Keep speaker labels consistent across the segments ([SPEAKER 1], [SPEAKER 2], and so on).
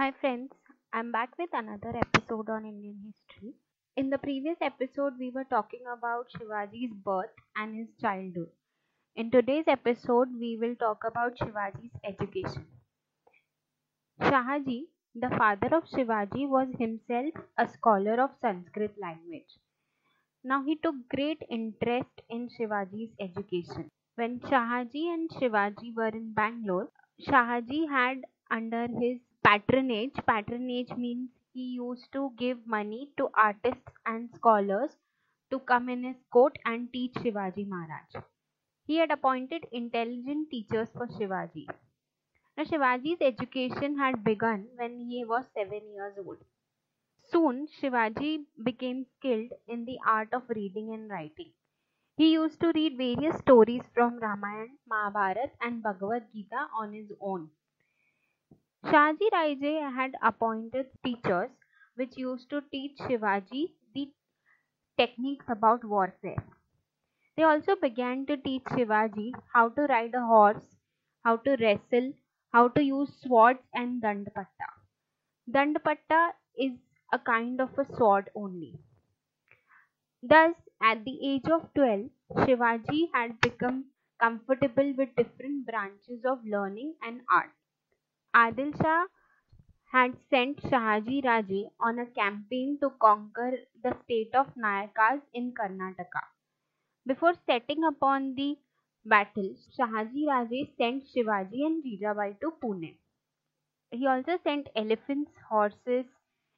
[SPEAKER 1] Hi friends, I'm back with another episode on Indian history. In the previous episode, we were talking about Shivaji's birth and his childhood. In today's episode, we will talk about Shivaji's education. Shahaji, the father of Shivaji, was himself a scholar of Sanskrit language. Now he took great interest in Shivaji's education. When Shahaji and Shivaji were in Bangalore, Shahaji had under his patronage, patronage means he used to give money to artists and scholars to come in his court and teach Shivaji Maharaj. He had appointed intelligent teachers for Shivaji. Now Shivaji's education had begun when he was seven years old. Soon, Shivaji became skilled in the art of reading and writing. He used to read various stories from Ramayana, Mahabharata, and Bhagavad Gita on his own. Shahaji Raje had appointed teachers which used to teach Shivaji the techniques about warfare. They also began to teach Shivaji how to ride a horse, how to wrestle, how to use swords and Dandapatta. Dandapatta is a kind of a sword only. Thus, at the age of 12, Shivaji had become comfortable with different branches of learning and art. Adil Shah had sent Shahaji Raje on a campaign to conquer the state of Nayakas in Karnataka. Before setting upon the battle, Shahaji Raje sent Shivaji and Jijabai to Pune. He also sent elephants, horses,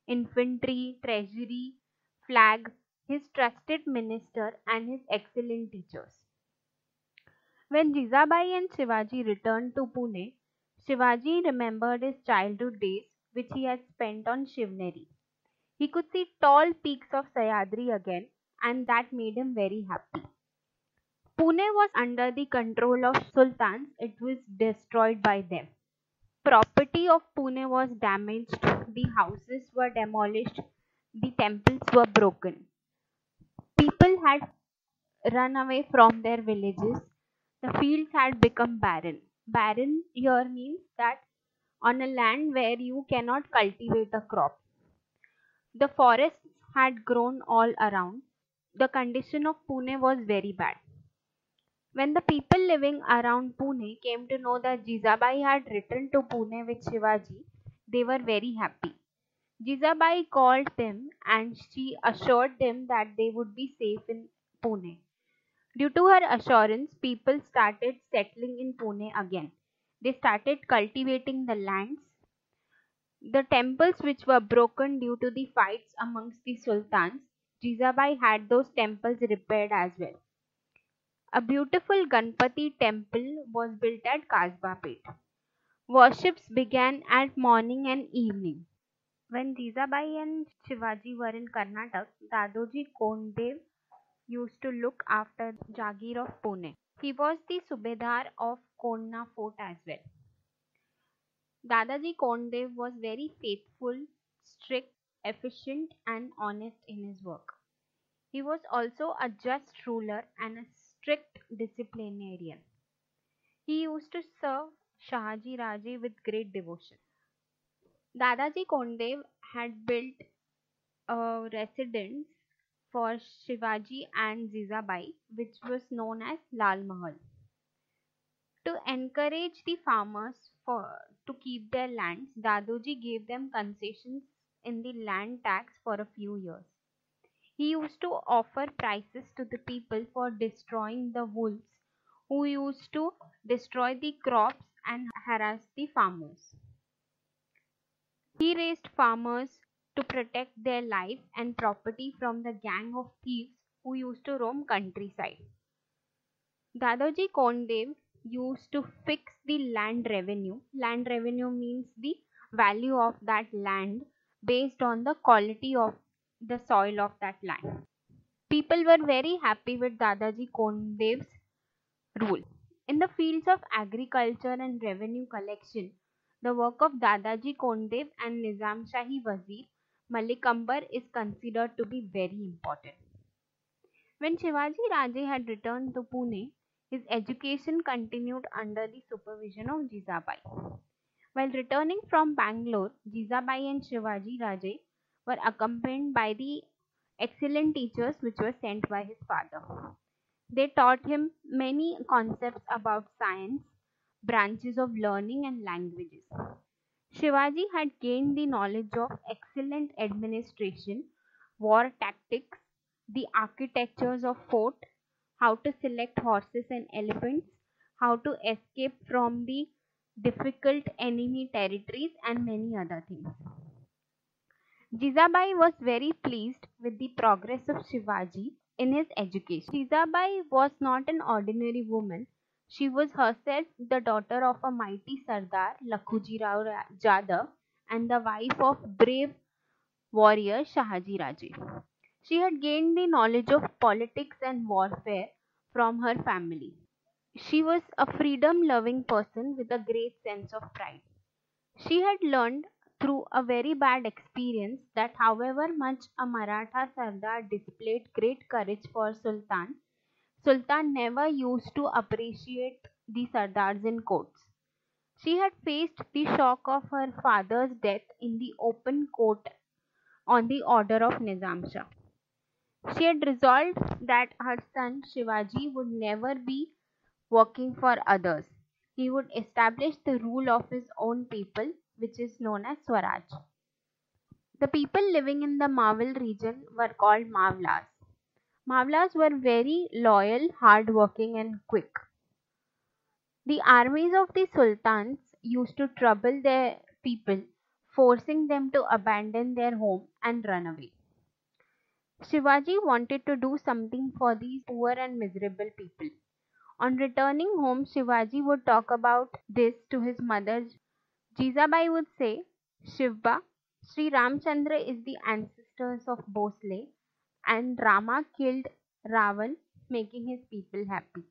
[SPEAKER 1] infantry, treasury, flag, his trusted minister, and his excellent teachers. When Jijabai and Shivaji returned to Pune, Shivaji remembered his childhood days which he had spent on Shivneri. He could see tall peaks of Sahyadri again, and that made him very happy. Pune was under the control of sultans, it was destroyed by them. Property of Pune was damaged, the houses were demolished, the temples were broken. People had run away from their villages, the fields had become barren. Barren here means that on a land where you cannot cultivate a crop. The forests had grown all around. The condition of Pune was very bad. When the people living around Pune came to know that Jijabai had returned to Pune with Shivaji, they were very happy. Jijabai called them and she assured them that they would be safe in Pune. Due to her assurance, people started settling in Pune again. They started cultivating the lands. The temples which were broken due to the fights amongst the sultans, Jijabai had those temples repaired as well. A beautiful Ganpati temple was built at Kasbapet. Worships began at morning and evening. When Jijabai and Shivaji were in Karnataka, Dadoji Kondev used to look after Jagir of Pune. He was the Subedar of Konna fort as well. Dadaji Kondev was very faithful, strict, efficient, and honest in his work. He was also a just ruler and a strict disciplinarian. He used to serve Shahaji Raje with great devotion. Dadaji Kondev had built a residence for Shivaji and Jijabai, which was known as Lal Mahal. To encourage the farmers for to keep their lands, Dadoji gave them concessions in the land tax for a few years. He used to offer prices to the people for destroying the wolves who used to destroy the crops and harass the farmers. He raised farmers to protect their life and property from the gang of thieves who used to roam countryside. Dadaji Kondev used to fix the land revenue. Land revenue means the value of that land based on the quality of the soil of that land. People were very happy with Dadaji Kondev's rule. In the fields of agriculture and revenue collection, the work of Dadaji Kondev and Nizam Shahi Wazir Malik Ambar is considered to be very important. When Shivaji Raje had returned to Pune, his education continued under the supervision of Jijabai. While returning from Bangalore, Jijabai and Shivaji Raje were accompanied by the excellent teachers which were sent by his father. They taught him many concepts about science, branches of learning, and languages. Shivaji had gained the knowledge of excellent administration, war tactics, the architectures of fort, how to select horses and elephants, how to escape from the difficult enemy territories, and many other things. Jijabai was very pleased with the progress of Shivaji in his education. Jijabai was not an ordinary woman. She was herself the daughter of a mighty Sardar, Lakhuji Rao Jadhav, and the wife of brave warrior Shahaji Raje. She had gained the knowledge of politics and warfare from her family. She was a freedom loving person with a great sense of pride. She had learned through a very bad experience that however much a Maratha Sardar displayed great courage for Sultan, Sultan never used to appreciate the Sardars in courts. She had faced the shock of her father's death in the open court on the order of Nizam Shah. She had resolved that her son Shivaji would never be working for others. He would establish the rule of his own people which is known as Swaraj. The people living in the Mawal region were called Mavlas. Mavlas were very loyal, hardworking, and quick. The armies of the sultans used to trouble their people, forcing them to abandon their home and run away. Shivaji wanted to do something for these poor and miserable people. On returning home, Shivaji would talk about this to his mother Jijabai would say, Shivba, Sri Ramchandra is the ancestors of Bhosle and Rama killed Ravan, making his people happy.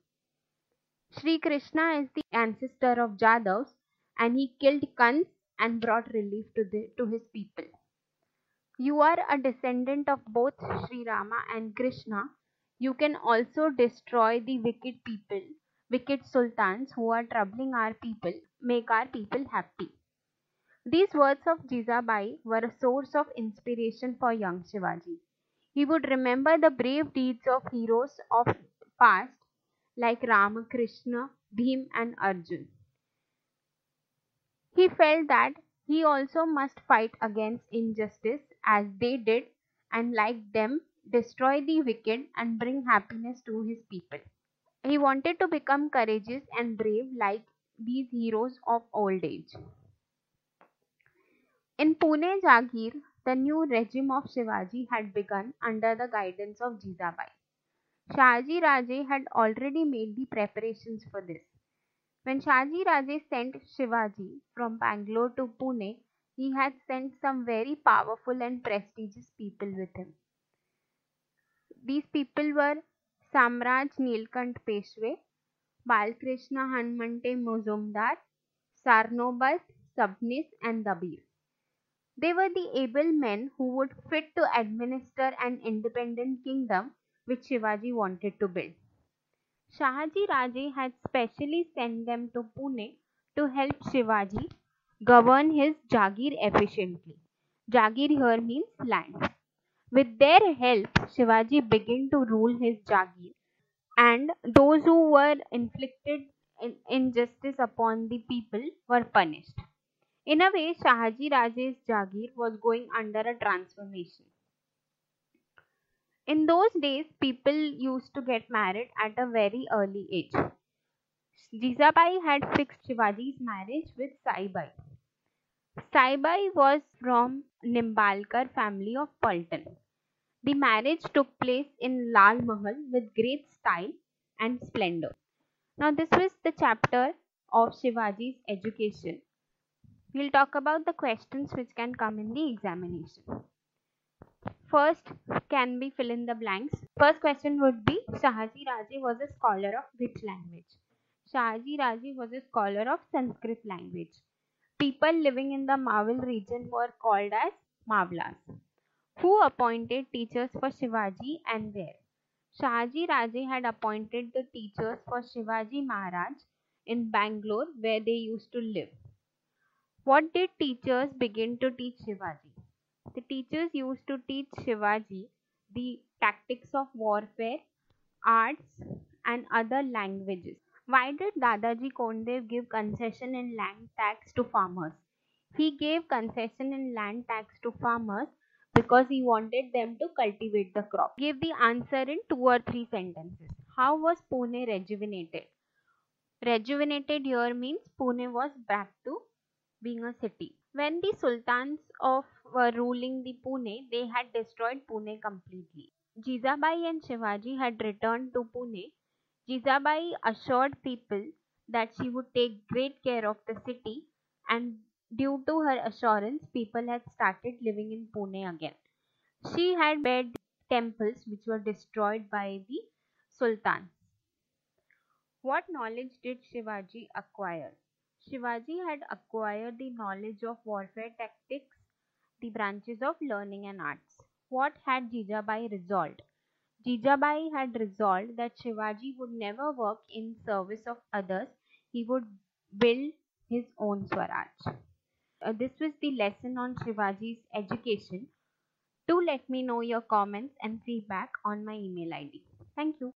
[SPEAKER 1] Sri Krishna is the ancestor of Jadavs and he killed Kans and brought relief to, the, to his people. You are a descendant of both Sri Rama and Krishna. You can also destroy the wicked people, wicked sultans who are troubling our people make our people happy. These words of Jijabai were a source of inspiration for young Shivaji. He would remember the brave deeds of heroes of past like Ramakrishna, Bhim, and Arjun. He felt that he also must fight against injustice as they did and like them destroy the wicked and bring happiness to his people. He wanted to become courageous and brave like these heroes of old age. In Pune Jagir, the new regime of Shivaji had begun under the guidance of Jijabai. Shahaji Raje had already made the preparations for this. When Shahaji Raje sent Shivaji from Bangalore to Pune, he had sent some very powerful and prestigious people with him. These people were Samraj Nilkant Peshwe, Balkrishna Hanmante Muzumdar, Sarnobat, Sabnis, and Dabir. They were the able men who would fit to administer an independent kingdom which Shivaji wanted to build. Shahaji Raje had specially sent them to Pune to help Shivaji govern his Jagir efficiently. Jagir here means land. With their help, Shivaji began to rule his Jagir and those who were inflicted injustice upon the people were punished. In a way, Shahaji Raje's Jagir was going under a transformation. In those days, people used to get married at a very early age. Jijabai had fixed Shivaji's marriage with Saibai. Saibai was from Nimbalkar family of Phaltan. The marriage took place in Lal Mahal with great style and splendor. Now, this was the chapter of Shivaji's education We'll talk about the questions which can come in the examination. First can be fill in the blanks. First question would be Shahaji Raje was a scholar of which language? Shahaji Raje was a scholar of Sanskrit language. People living in the Mawal region were called as Mavlas. Who appointed teachers for Shivaji and where? Shahaji Raje had appointed the teachers for Shivaji Maharaj in Bangalore where they used to live. What did teachers begin to teach Shivaji? The teachers used to teach Shivaji the tactics of warfare, arts, and other languages. Why did Dadaji Kondev give concession in land tax to farmers? He gave concession in land tax to farmers because he wanted them to cultivate the crop. Give the answer in two or three sentences. How was Pune rejuvenated? Rejuvenated here means Pune was back to being a city. When the sultans of were ruling the Pune, they had destroyed Pune completely. Jijabai and Shivaji had returned to Pune. Jijabai assured people that she would take great care of the city and due to her assurance people had started living in Pune again. She had built temples which were destroyed by the sultans. What knowledge did Shivaji acquire? Shivaji had acquired the knowledge of warfare tactics, the branches of learning and arts. What had Jijabai resolved? Jijabai had resolved that Shivaji would never work in service of others, he would build his own Swaraj. Uh, this was the lesson on Shivaji's education. Do let me know your comments and feedback on my email ID. Thank you.